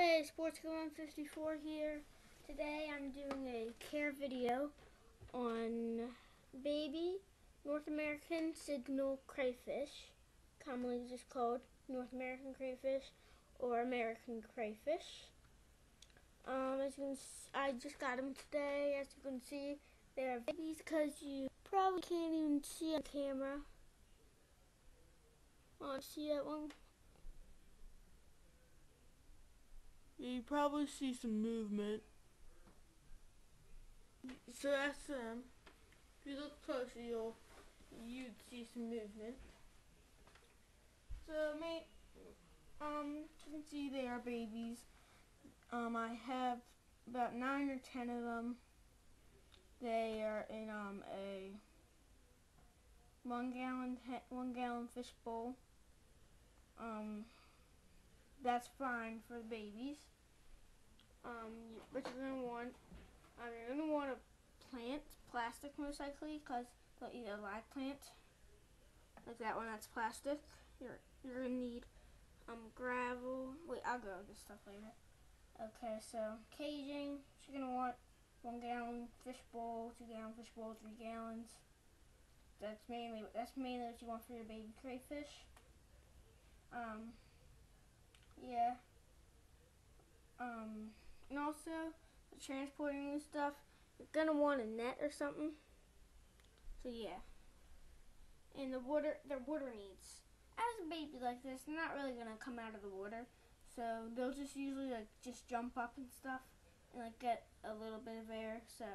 Hey, Sportskid154 here. Today I'm doing a care video on baby North American signal crayfish, commonly just called North American crayfish or American crayfish. Um, as you can see, I just got them today. As you can see, they are babies because you probably can't even see on camera. Oh, see that one? You probably see some movement. So that's them. If you look closer, you'll you'd see some movement. So, mate, um, you can see they are babies. Um, I have about nine or ten of them. They are in um a one gallon one gallon fish bowl. Um, that's fine for the babies. Um, but you're gonna want, um, you're gonna want a plant, plastic most likely, because they'll eat a live plant, like that one. That's plastic. You're you're gonna need um gravel. Wait, I'll go over this stuff later. Okay, so caging. You're gonna want one gallon fish bowl, two gallon fish bowl, three gallons. That's mainly that's mainly what you want for your baby crayfish. Um, yeah. Um, and also, for transporting and stuff, you're gonna want a net or something. So yeah. And the water, their water needs. As a baby like this, they're not really gonna come out of the water, so they'll just usually like just jump up and stuff, and like get a little bit of air. So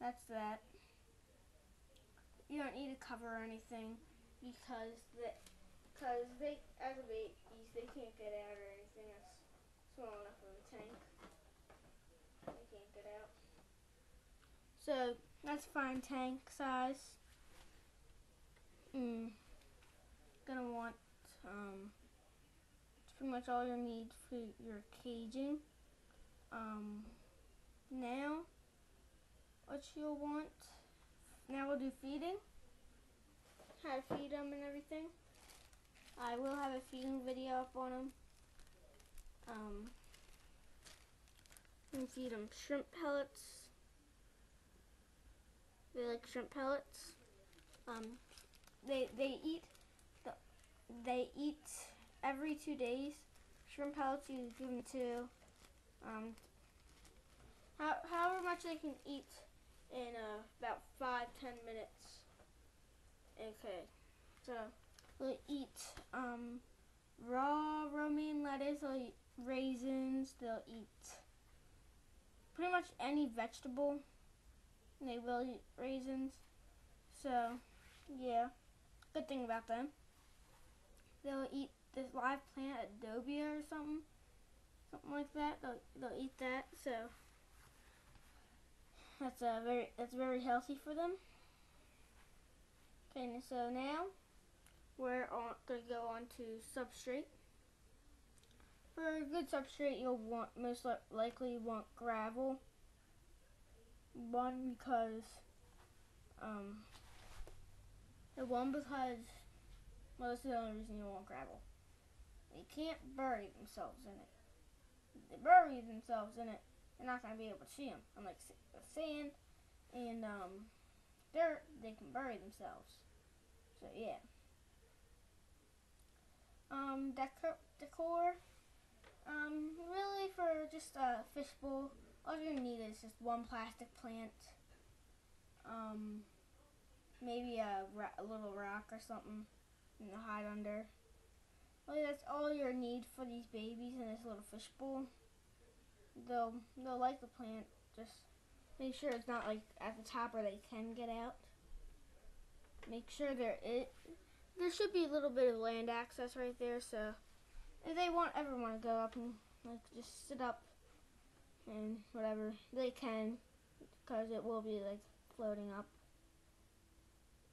that's that. You don't need to cover or anything because the because they, as a babies, they can't get out or anything that's small enough of a tank. They can't get out. So that's fine tank size. Mm. Gonna want um. Pretty much all you need for your caging. Um. Now, what you'll want. Now we'll do feeding. How to feed them and everything. I will have a feeding video up on them. Um, can feed them shrimp pellets. They like shrimp pellets. Um, they they eat the they eat every two days. Shrimp pellets you give them to um, how, however much they can eat in uh, about five ten minutes. Okay, so. They'll eat um, raw romaine lettuce. They'll eat raisins. They'll eat pretty much any vegetable. They will eat raisins. So, yeah. Good thing about them. They'll eat this live plant, adobia or something. Something like that. They'll, they'll eat that. So, that's a very that's very healthy for them. Okay, so now we're going to go on to substrate. For a good substrate, you'll want most li likely want gravel. One because, um, the one because, well, that's the only reason you want gravel. They can't bury themselves in it. If they bury themselves in it, they're not going to be able to see them. Unlike sand and um, dirt, they can bury themselves. So yeah um, decor, decor. Um, really for just a fishbowl, all you're need is just one plastic plant. Um, maybe a, a little rock or something to hide under. Really, that's all you need for these babies in this little fishbowl. They'll they'll like the plant. Just make sure it's not like at the top where they can get out. Make sure there it there should be a little bit of land access right there, so if they want ever want to go up and like just sit up and whatever, they can, because it will be like floating up.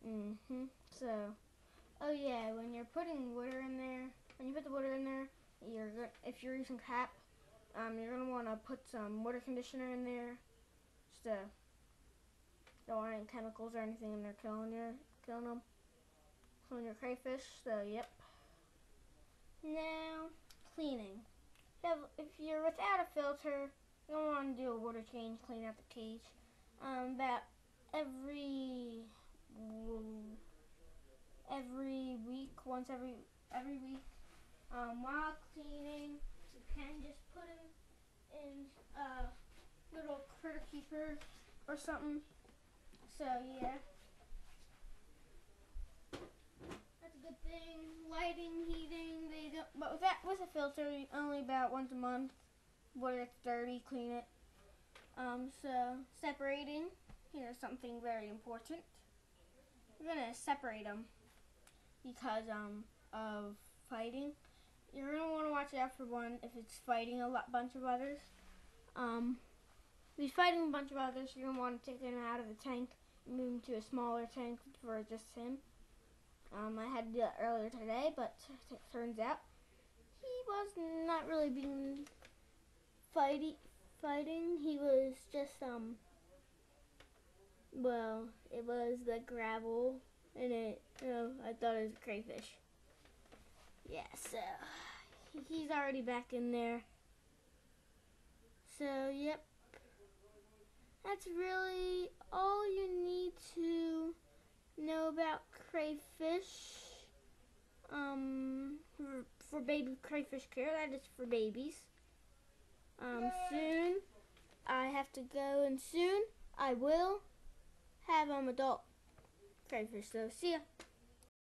Mhm. So, oh yeah, when you're putting water in there, when you put the water in there, you're if you're using cap, um, you're gonna want to put some water conditioner in there, just to don't want any chemicals or anything in there killing you, killing them on your crayfish, so yep. Now, cleaning. If you're without a filter, you don't want to do a water change, clean out the cage. Um, about every every week, once every every week. Um, while cleaning, you can just put them in a little critter keeper or something. So yeah. That's a good thing. Lighting, heating, they don't but with that with a filter only about once a month. Where it's dirty, clean it. Um, so separating, here's something very important. You're gonna separate them because um of fighting. You're gonna want to watch out for one if it's fighting a lot, bunch of others. Um, if he's fighting a bunch of others, you're gonna want to take him out of the tank and move him to a smaller tank for just him. Um, I had to do that earlier today, but it turns out was not really being fighting. Fighting, he was just um. Well, it was the gravel and it. You know, I thought it was a crayfish. Yeah, so he's already back in there. So, yep. That's really all you need to know about crayfish. Um, for baby crayfish care, that is for babies. Um, soon I have to go, and soon I will have um adult crayfish. So, see ya.